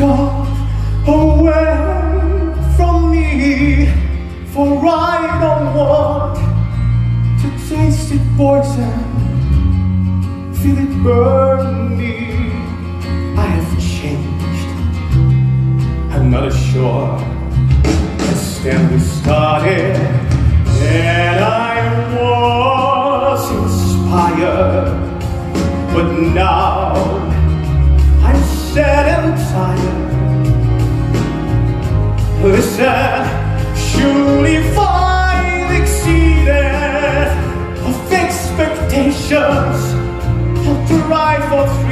God away from me For I don't want to taste it poison Feel it burn me. I have changed. I'm not as sure. As then we started Listen, surely I've exceeded of expectations, I'll try for three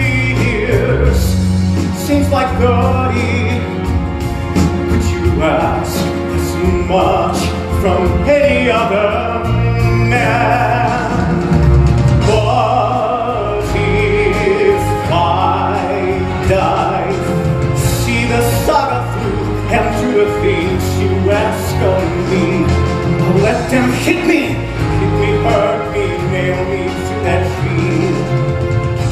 hit me, hit me, hurt me, nail me to that tree.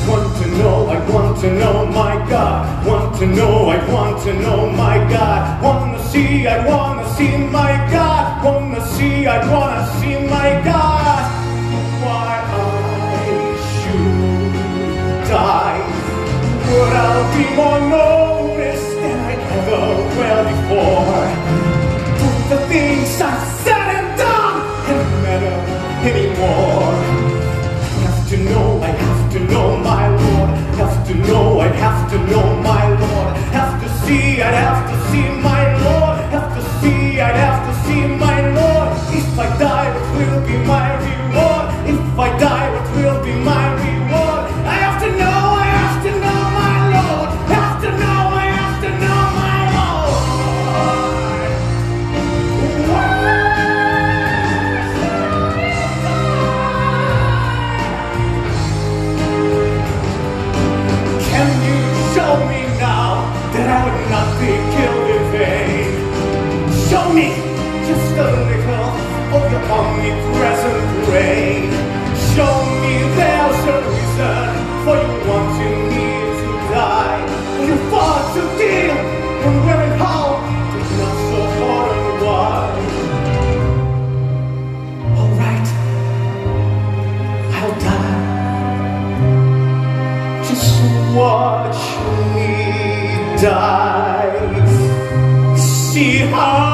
Want to know, I want to know, my God. Want to know, I want to know, my God. Wanna see, I wanna see, my God. Wanna see, I wanna see, my God. Why I should die. But I'll be more noticed than I ever will before. Your omnipresent reign. Show me there's a reason for you wanting me to die. You fought to deal from wearing how to not so hard and wide. Alright, I'll die. Just watch me die. See how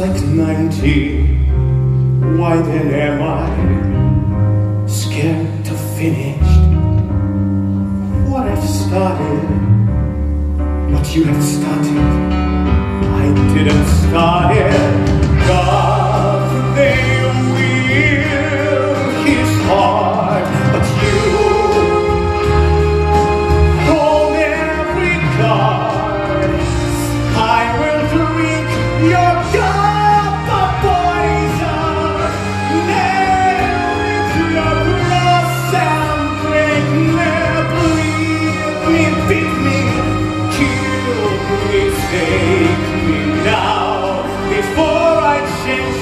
like ninety. Why then am I scared to finish what I've started? What you have started, I didn't start it. King.